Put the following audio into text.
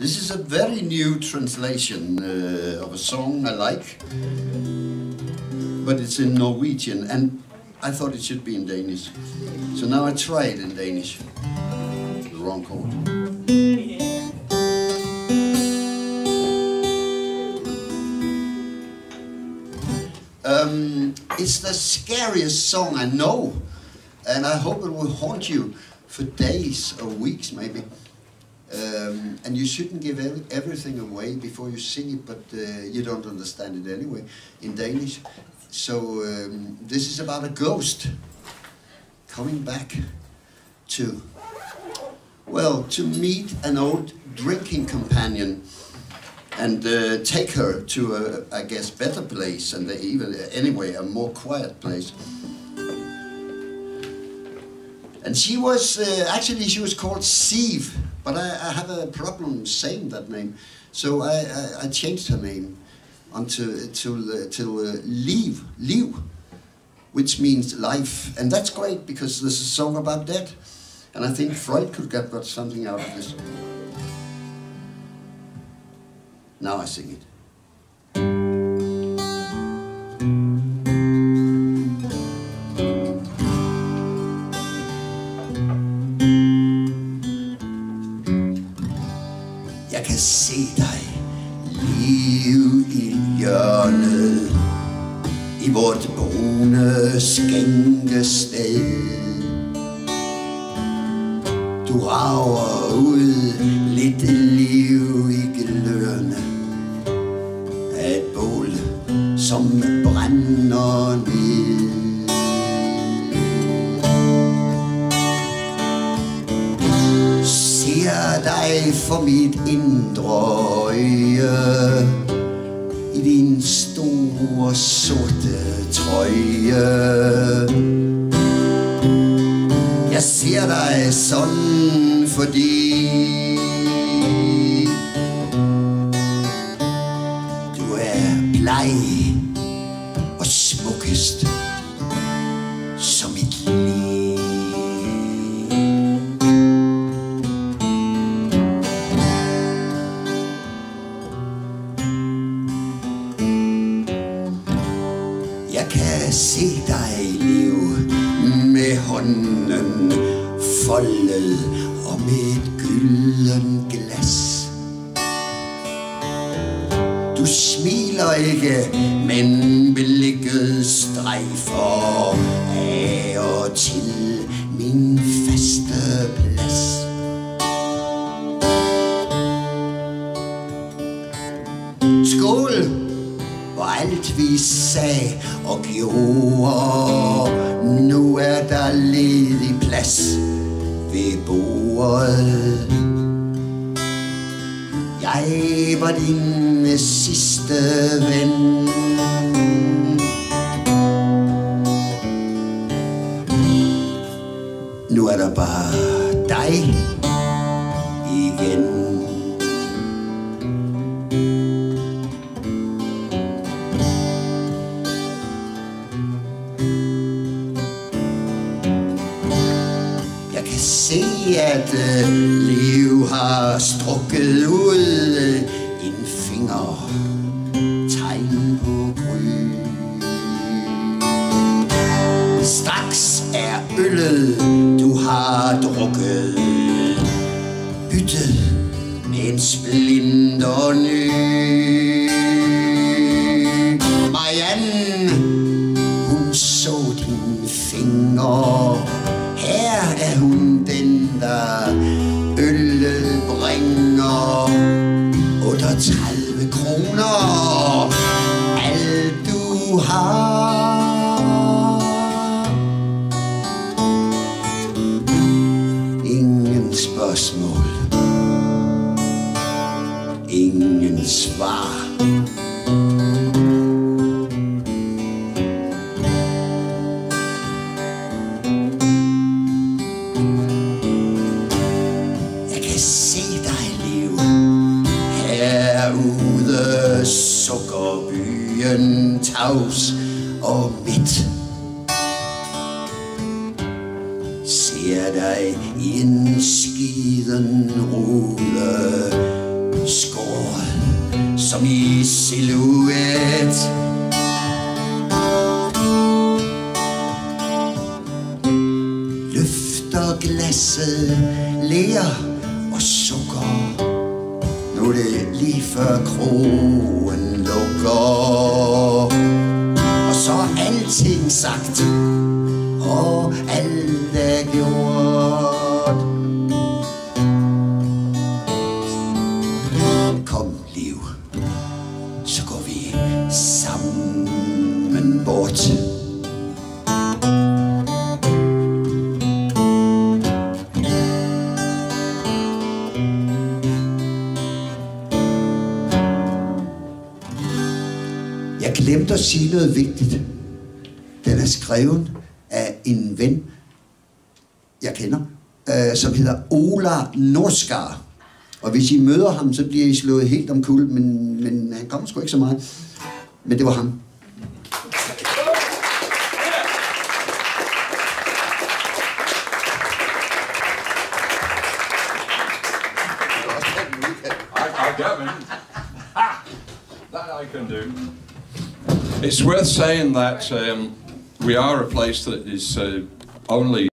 This is a very new translation uh, of a song I like, but it's in Norwegian, and I thought it should be in Danish. So now I try it in Danish. The wrong chord. Um, it's the scariest song I know, and I hope it will haunt you for days or weeks, maybe. Um, and you shouldn't give everything away before you sing it, but uh, you don't understand it anyway in Danish. So um, this is about a ghost coming back to, well, to meet an old drinking companion and uh, take her to a, I guess, better place, and even anyway a more quiet place. And she was uh, actually she was called Siv, but I, I have a problem saying that name, so I, I, I changed her name until till uh, till uh, Liv, Liv, which means life, and that's great because this is a song about death, and I think Freud could get got something out of this. Now I sing it. Se dig liv i hjørnet I vort brune skænkested Du rager ud lidt liv dig for mit indre øje. I din store sorte trøje. Jeg ser dig sådan, fordi kan se dig liv med hånden foldet om et gylden glas. Du smiler ikke, men blikket strejfer af og til min faste plads. Alt vi sagde og gjorde. Nu er der ledig plads ved bordet. Jeg var din sidste ven. Nu er der bare dig igen. Se, at øh, liv har strukket ud øh, en finger. Tegn på gry. Straks er øllet, du har drukket, byttet med en splinter ny. Der øllet bringer. 38 kroner, byen tavs og midt Ser dig i en skiden rude skår, som i silhuet. Løfter glasset, lærer nu det lige før krogen lukker. Og så er alting sagt Og alt Jeg glemte at sige noget vigtigt. Den er skrevet af en ven, jeg kender, øh, som hedder Ola Norskar. Og hvis I møder ham, så bliver I slået helt om kul, men, men han kommer sgu ikke så meget. Men det var ham. I can do. It's worth saying that um, we are a place that is uh, only